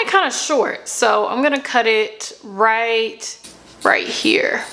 it kind of short. So I'm gonna cut it right, right here.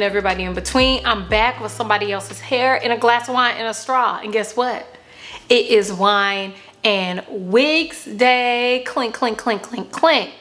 And everybody in between. I'm back with somebody else's hair in a glass of wine and a straw. And guess what? It is wine and wigs day. Clink, clink, clink, clink, clink.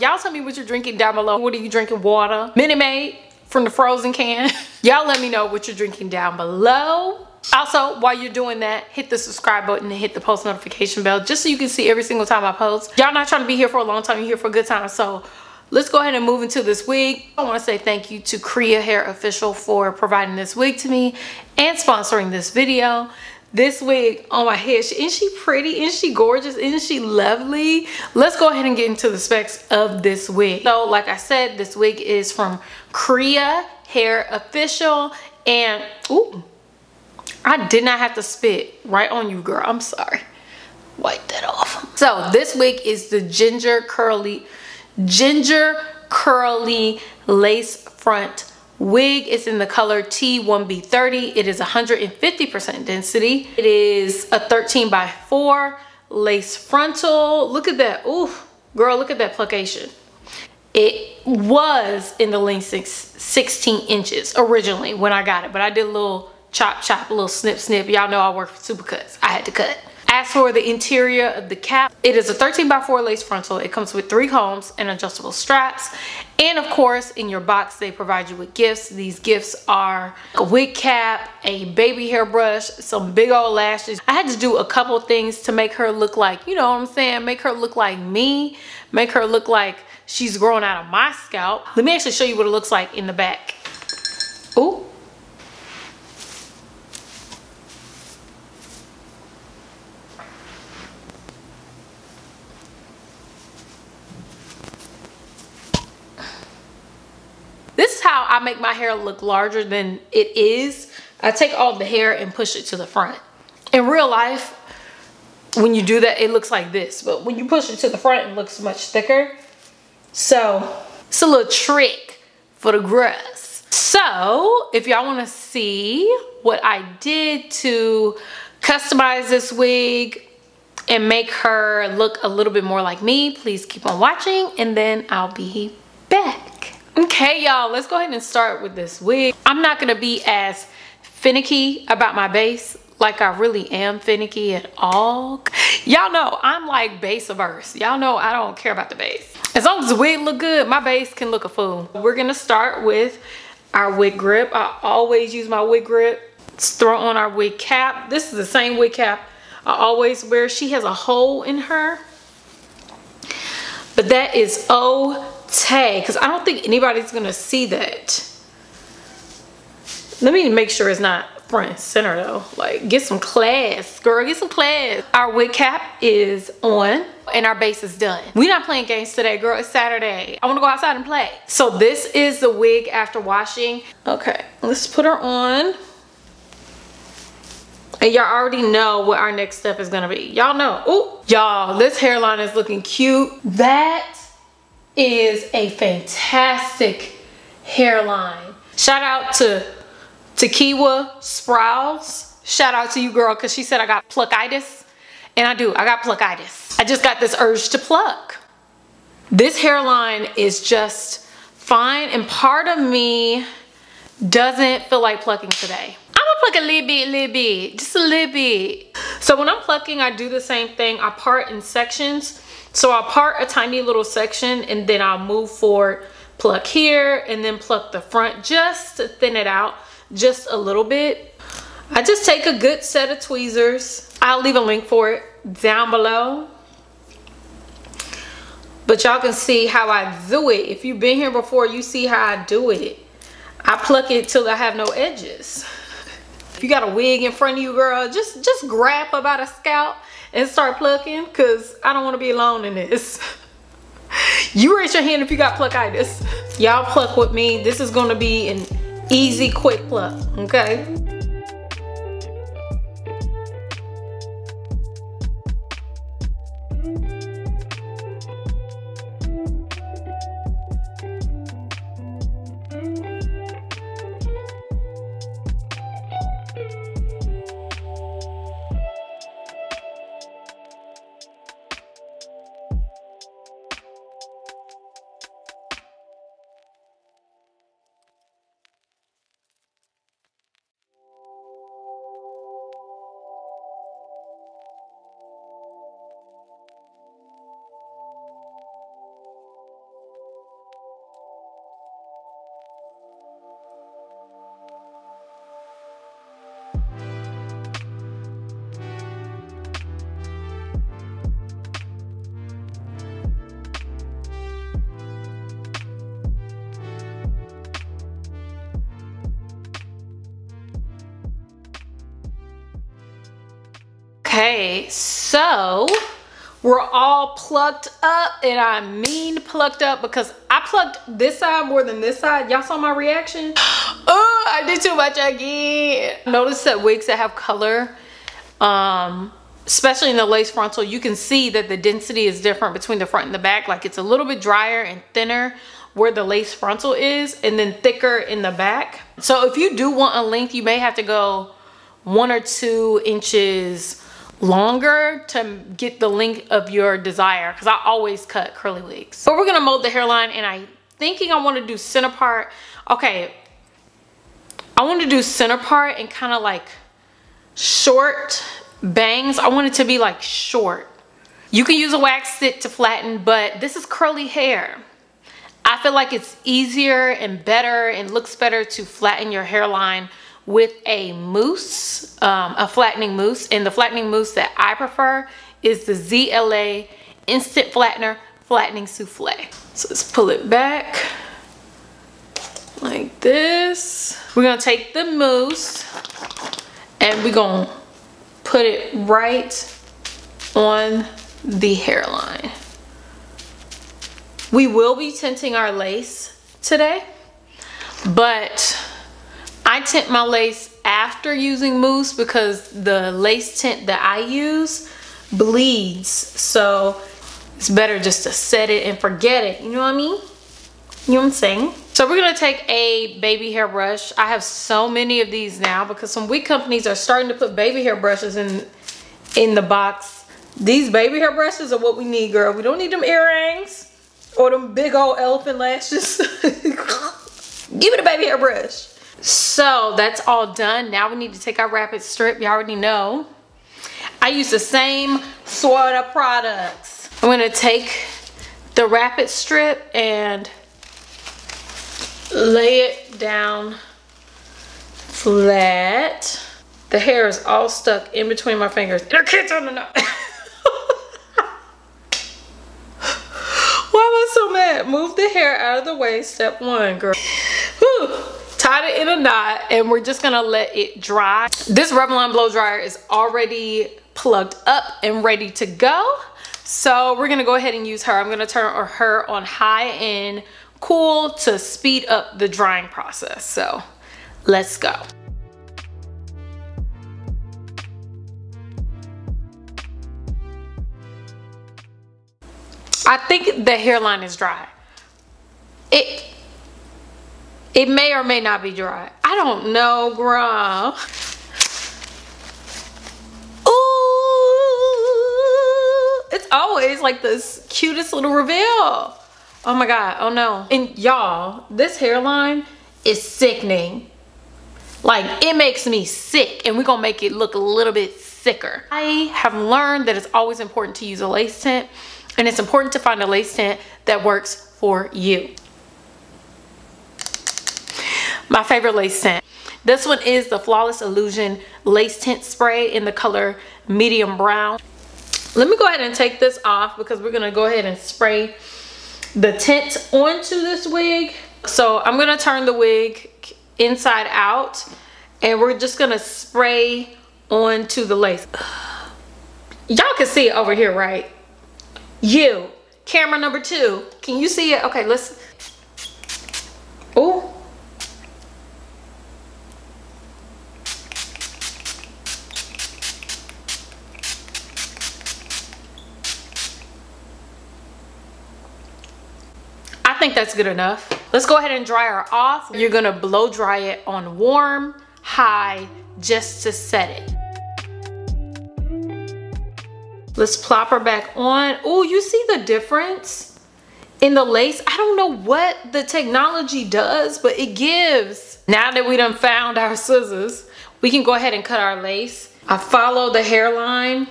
Y'all tell me what you're drinking down below. What are you drinking? Water? Minute Maid from the frozen can? Y'all let me know what you're drinking down below. Also, while you're doing that, hit the subscribe button and hit the post notification bell just so you can see every single time I post. Y'all not trying to be here for a long time, you're here for a good time. So let's go ahead and move into this wig. I want to say thank you to Kriyya Hair Official for providing this wig to me and sponsoring this video. This wig on my head, isn't she pretty? Isn't she gorgeous? Isn't she lovely? Let's go ahead and get into the specs of this wig. So like I said, this wig is from Kriyya Hair Official and, ooh, I did not have to spit right on you, girl. I'm sorry. Wipe that off. So this wig is the Ginger Curly, Ginger Curly Lace Front wig. It's in the color T1B30. It is 150% density. It is a 13 by 4 lace frontal. Look at that. Ooh, girl, look at that plication. It was in the length six, 16 inches originally when I got it, but I did a little chop chop, a little snip snip. Y'all know I work for Supercuts. I had to cut. As for the interior of the cap, it is a 13 by 4 lace frontal. It comes with three combs and adjustable straps. And of course, in your box, they provide you with gifts. These gifts are a wig cap, a baby hair brush, some big old lashes. I had to do a couple things to make her look like, you know what I'm saying? Make her look like me. Make her look like she's growing out of my scalp. Let me actually show you what it looks like in the back. Ooh. This is how I make my hair look larger than it is. I take all the hair and push it to the front. In real life, when you do that, it looks like this. But when you push it to the front, it looks much thicker. So it's a little trick for the grass. So if y'all wanna see what I did to customize this wig and make her look a little bit more like me, please keep on watching and then I'll be back. Okay, y'all, let's go ahead and start with this wig. I'm not gonna be as finicky about my base like I really am finicky at all. Y'all know I'm like base averse. Y'all know I don't care about the base. As long as the wig look good, my base can look a fool. We're gonna start with our wig grip. I always use my wig grip. Let's throw on our wig cap. This is the same wig cap I always wear. She has a hole in her. But that is oh tag because I don't think anybody's gonna see that. Let me make sure it's not front and center though. Like get some class, girl, get some class. Our wig cap is on and our base is done. We're not playing games today, girl, it's Saturday. I wanna go outside and play. So this is the wig after washing. Okay, let's put her on. And y'all already know what our next step is gonna be. Y'all know, oh, y'all, this hairline is looking cute. That is a fantastic hairline. Shout out to Takiwa Sprouse. Shout out to you girl because she said I got pluckitis. And I do, I got pluckitis. I just got this urge to pluck. This hairline is just fine and part of me doesn't feel like plucking today. A little bit, little bit, just a little bit. So when I'm plucking, I do the same thing. I part in sections so I'll part a tiny little section and then I'll move forward, pluck here and then pluck the front just to thin it out just a little bit. I just take a good set of tweezers. I'll leave a link for it down below. But y'all can see how I do it. If you've been here before, you see how I do it. I pluck it till I have no edges. If you got a wig in front of you, girl, just, just grab about a scalp and start plucking because I don't want to be alone in this. you raise your hand if you got pluckitis. Y'all pluck with me. This is gonna be an easy, quick pluck, okay? Okay, so we're all plucked up and I mean plucked up because I plucked this side more than this side. Y'all saw my reaction? Oh, I did too much again. Notice that wigs that have color, um, especially in the lace frontal, you can see that the density is different between the front and the back. Like it's a little bit drier and thinner where the lace frontal is and then thicker in the back. So if you do want a length, you may have to go one or two inches longer to get the length of your desire because I always cut curly wigs. But we're gonna mold the hairline and I thinking I want to do center part. Okay, I want to do center part and kind of like short bangs. I want it to be like short. You can use a wax stick to flatten, but this is curly hair. I feel like it's easier and better and looks better to flatten your hairline with a mousse, um, a flattening mousse. And the flattening mousse that I prefer is the ZLA Instant Flattener Flattening Souffle. So let's pull it back like this. We're gonna take the mousse and we're gonna put it right on the hairline. We will be tinting our lace today, but I tint my lace after using mousse because the lace tint that I use bleeds. So it's better just to set it and forget it. You know what I mean? You know what I'm saying? So we're gonna take a baby hair brush. I have so many of these now because some wig companies are starting to put baby hair brushes in, in the box. These baby hair brushes are what we need, girl. We don't need them earrings or them big old elephant lashes. Give it a baby hair brush. So that's all done. Now we need to take our wrap it strip. You already know. I use the same sort of products. I'm gonna take the wrap it strip and lay it down flat. The hair is all stuck in between my fingers. And I can't knot. Why am I so mad? Move the hair out of the way. Step one, girl. Whew tied it in a knot and we're just gonna let it dry. This Revlon blow dryer is already plugged up and ready to go. So we're gonna go ahead and use her. I'm gonna turn her on high and cool to speed up the drying process. So let's go. I think the hairline is dry. It it may or may not be dry. I don't know, girl. Ooh, it's always like this cutest little reveal. Oh my God, oh no. And y'all, this hairline is sickening. Like it makes me sick and we're gonna make it look a little bit thicker. I have learned that it's always important to use a lace tint and it's important to find a lace tint that works for you my favorite lace tint. This one is the Flawless Illusion Lace Tint Spray in the color medium brown. Let me go ahead and take this off because we're gonna go ahead and spray the tint onto this wig. So I'm gonna turn the wig inside out and we're just gonna spray onto the lace. Y'all can see it over here, right? You, camera number two. Can you see it? Okay, let's. Oh. I think that's good enough. Let's go ahead and dry her off. You're gonna blow dry it on warm, high, just to set it. Let's plop her back on. Oh, you see the difference in the lace? I don't know what the technology does, but it gives. Now that we done found our scissors, we can go ahead and cut our lace. I follow the hairline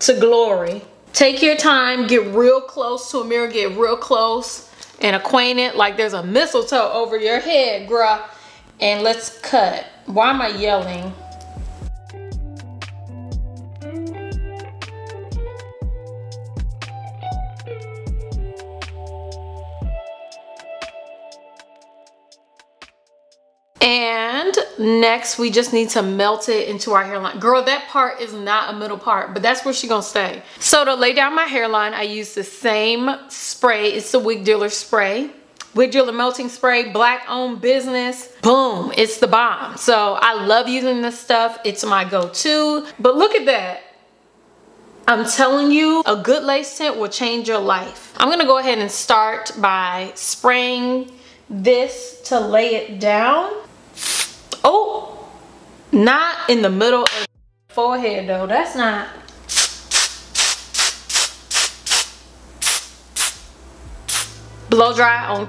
to glory. Take your time, get real close to a mirror, get real close and acquaint it like there's a mistletoe over your head, bruh. And let's cut. Why am I yelling? And next, we just need to melt it into our hairline. Girl, that part is not a middle part, but that's where she gonna stay. So to lay down my hairline, I use the same spray. It's the Wig Dealer spray. Wig Dealer Melting Spray, black owned business. Boom, it's the bomb. So I love using this stuff. It's my go-to. But look at that. I'm telling you, a good lace tint will change your life. I'm gonna go ahead and start by spraying this to lay it down. Oh, not in the middle of the forehead though. That's not. Blow dry on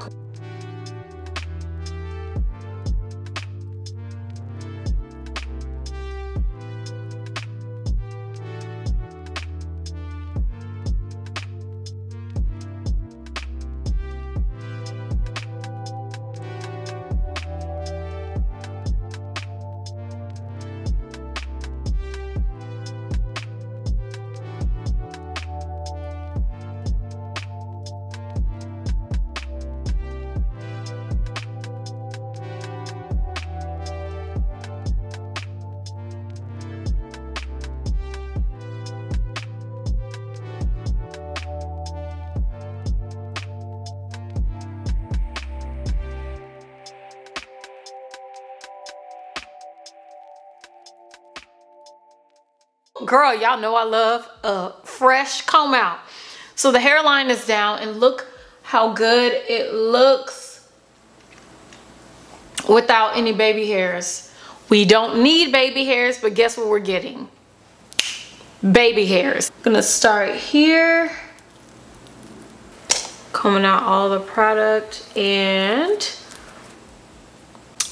girl y'all know i love a fresh comb out. So the hairline is down and look how good it looks without any baby hairs. We don't need baby hairs but guess what we're getting? Baby hairs. I'm gonna start here combing out all the product and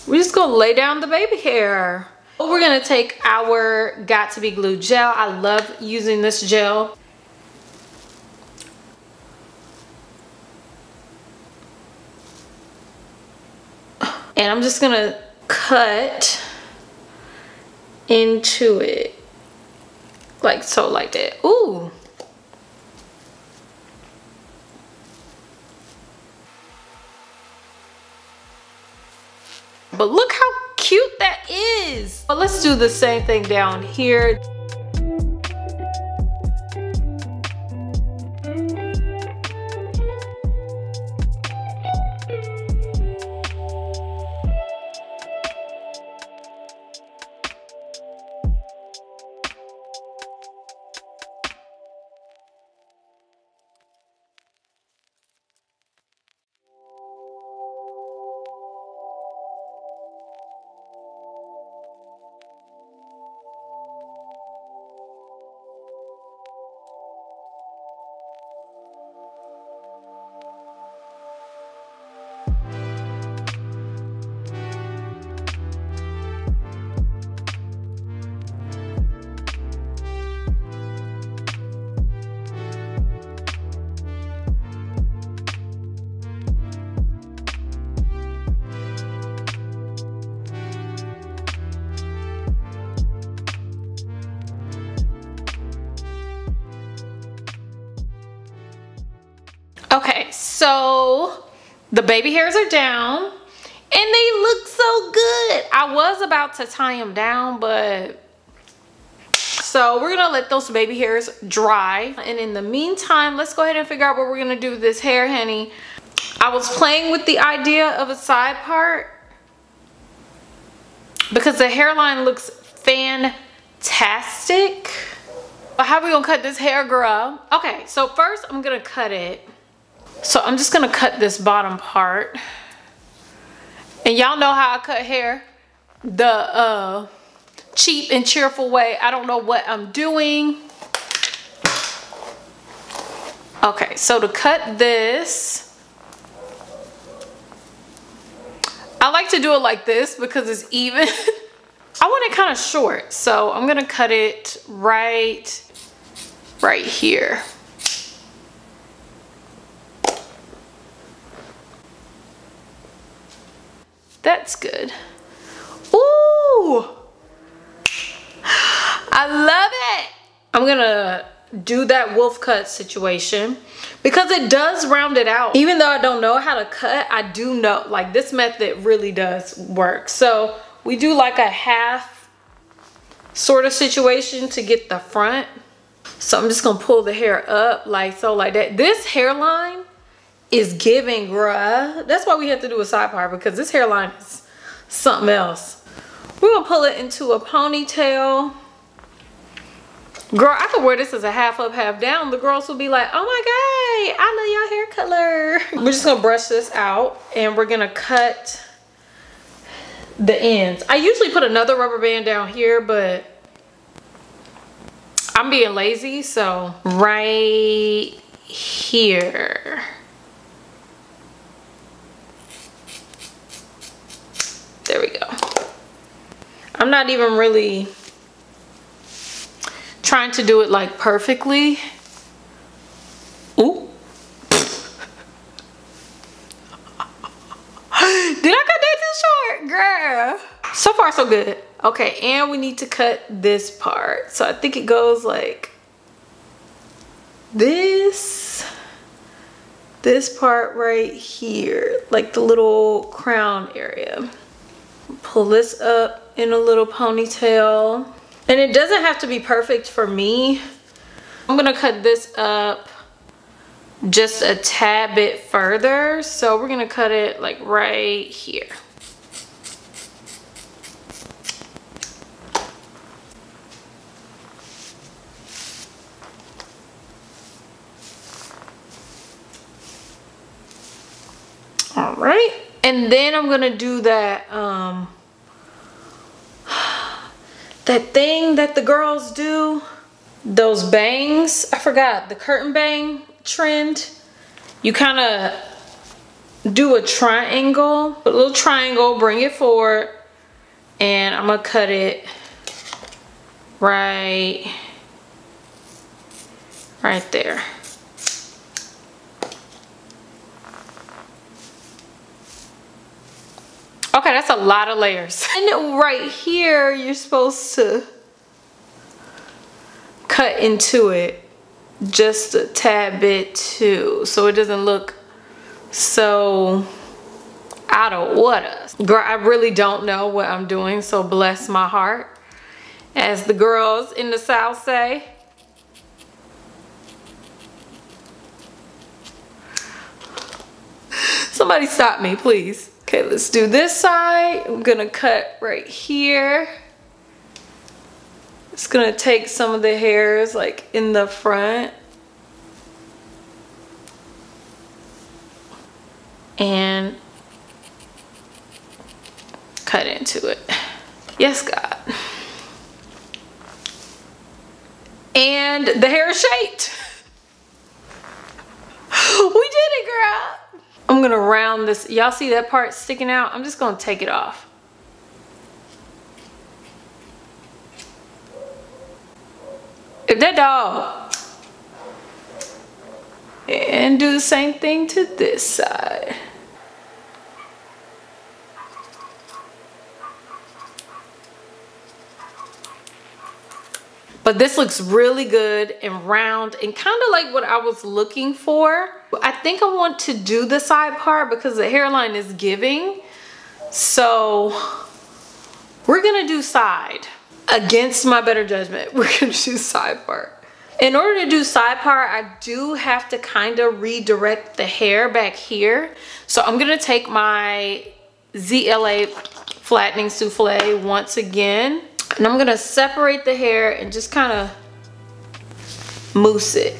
we're just gonna lay down the baby hair we're gonna take our Got2b Glue gel. I love using this gel. And I'm just gonna cut into it. Like so, like that. Ooh. But look how cute that is. But let's do the same thing down here. So the baby hairs are down and they look so good. I was about to tie them down, but So we're gonna let those baby hairs dry. And in the meantime, let's go ahead and figure out what we're gonna do with this hair, honey. I was playing with the idea of a side part because the hairline looks fantastic. But how are we gonna cut this hair, girl? Okay, so first I'm gonna cut it. So I'm just gonna cut this bottom part. And y'all know how I cut hair. The uh, cheap and cheerful way. I don't know what I'm doing. Okay, so to cut this, I like to do it like this because it's even. I want it kind of short, so I'm gonna cut it right, right here. That's good. Ooh! I love it! I'm gonna do that wolf cut situation because it does round it out. Even though I don't know how to cut, I do know, like this method really does work. So we do like a half sort of situation to get the front. So I'm just gonna pull the hair up like so like that. This hairline is giving, bruh. That's why we have to do a side part because this hairline is something else. We're gonna pull it into a ponytail. Girl, I could wear this as a half up, half down. The girls will be like, oh my God, I love your hair color. We're just gonna brush this out and we're gonna cut the ends. I usually put another rubber band down here, but I'm being lazy, so right here. There we go. I'm not even really trying to do it like perfectly. Ooh. Did I cut that too short? Girl. So far so good. Okay, and we need to cut this part. So I think it goes like this this part right here like the little crown area pull this up in a little ponytail and it doesn't have to be perfect for me. I'm gonna cut this up just a tad bit further. So we're gonna cut it like right here. All right. And then I'm gonna do that um, that thing that the girls do, those bangs, I forgot, the curtain bang trend. You kind of do a triangle, a little triangle, bring it forward, and I'm gonna cut it right, right there. Okay, that's a lot of layers. And right here, you're supposed to cut into it just a tad bit too. So it doesn't look so out of order. Girl, I really don't know what I'm doing, so bless my heart. As the girls in the South say. Somebody stop me, please. Okay, let's do this side. I'm gonna cut right here. It's gonna take some of the hairs like in the front. And cut into it. Yes, God. And the hair is shaped. we did it, girl. I'm gonna round this. Y'all see that part sticking out? I'm just gonna take it off. If that dog. And do the same thing to this side. But this looks really good and round and kind of like what I was looking for. I think I want to do the side part because the hairline is giving. So we're gonna do side. against my better judgment, we're gonna do side part. In order to do side part, I do have to kind of redirect the hair back here. So I'm gonna take my ZLA flattening souffle once again. And I'm gonna separate the hair and just kind of mousse it.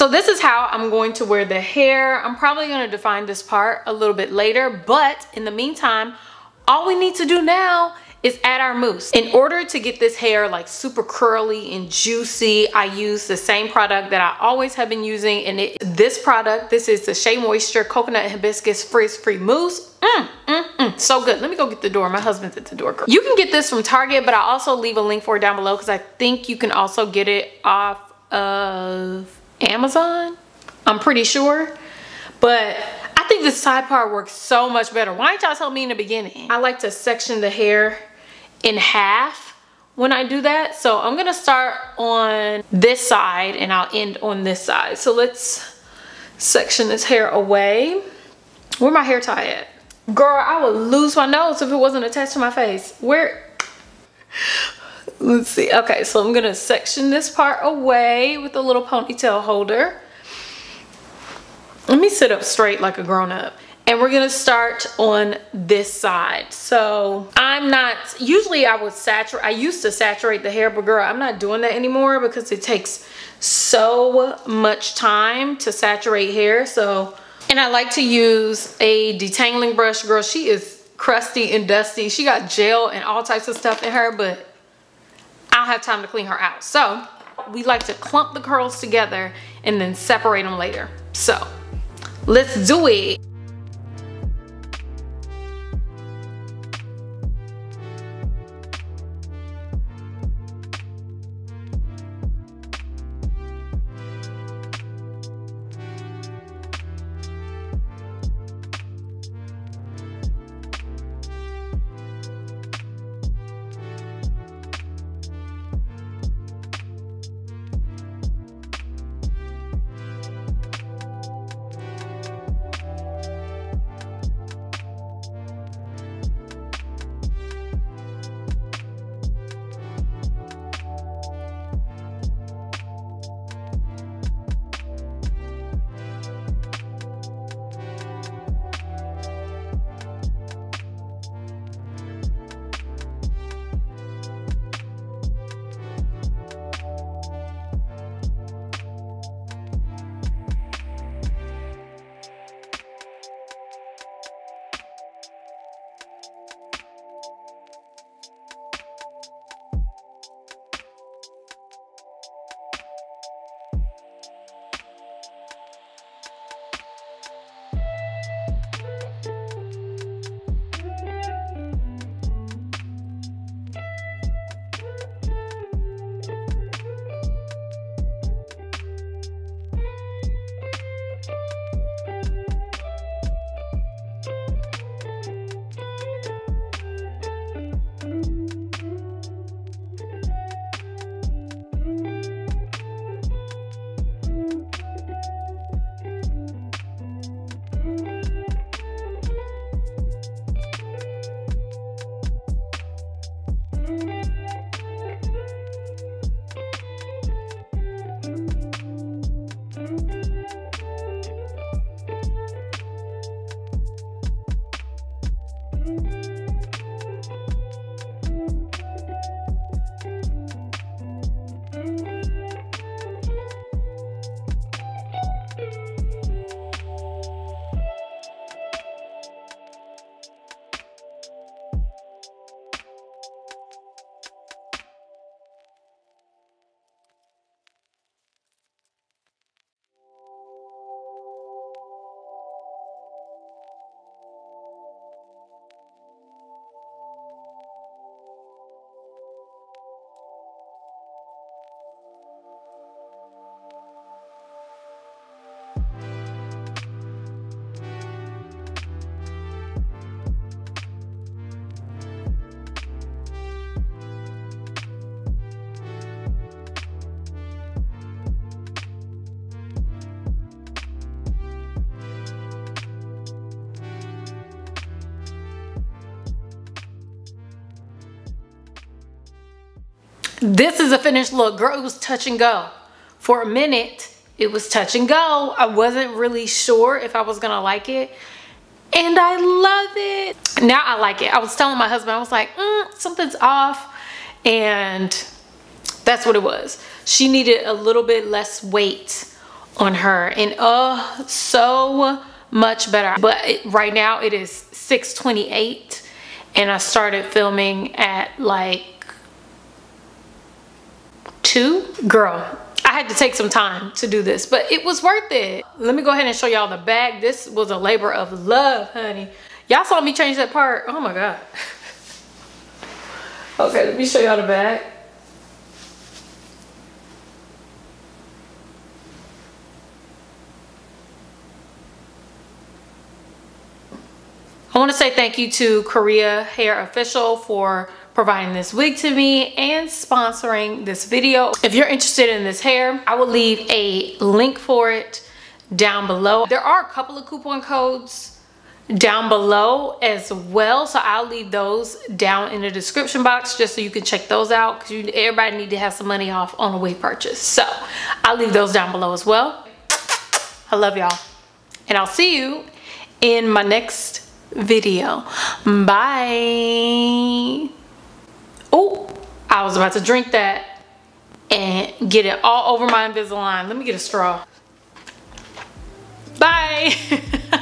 So this is how I'm going to wear the hair. I'm probably going to define this part a little bit later, but in the meantime, all we need to do now is add our mousse. In order to get this hair like super curly and juicy, I use the same product that I always have been using. And it, this product, this is the Shea Moisture Coconut Hibiscus Frizz Free Mousse. Mm, mm, mm, so good. Let me go get the door. My husband's at the door. Girl. You can get this from Target, but I also leave a link for it down below because I think you can also get it off of Amazon. I'm pretty sure. But I think the side part works so much better. Why didn't y'all tell me in the beginning? I like to section the hair in half when I do that. So I'm gonna start on this side and I'll end on this side. So let's section this hair away. Where my hair tie at? Girl, I would lose my nose if it wasn't attached to my face. Where? Let's see. Okay, so I'm gonna section this part away with a little ponytail holder. Let me sit up straight like a grown-up. And we're gonna start on this side. So I'm not, usually I would saturate, I used to saturate the hair, but girl, I'm not doing that anymore because it takes so much time to saturate hair. So, and I like to use a detangling brush. Girl, she is crusty and dusty. She got gel and all types of stuff in her, but have time to clean her out. So we like to clump the curls together and then separate them later. So let's do it. This is a finished look. Girl, it was touch and go. For a minute, it was touch and go. I wasn't really sure if I was gonna like it. And I love it. Now I like it. I was telling my husband, I was like, mm, something's off. And that's what it was. She needed a little bit less weight on her. And oh, so much better. But right now it is 628 and I started filming at like two. Girl, I had to take some time to do this, but it was worth it. Let me go ahead and show y'all the bag. This was a labor of love, honey. Y'all saw me change that part. Oh my God. okay, let me show y'all the bag. I want to say thank you to Kriyya Hair Official for providing this wig to me and sponsoring this video. If you're interested in this hair, I will leave a link for it down below. There are a couple of coupon codes down below as well so i'll leave those down in the description box just so you can check those out because everybody need to have some money off on a wig purchase so i'll leave those down below as well i love y'all and i'll see you in my next video bye oh i was about to drink that and get it all over my invisalign. Let me get a straw. Bye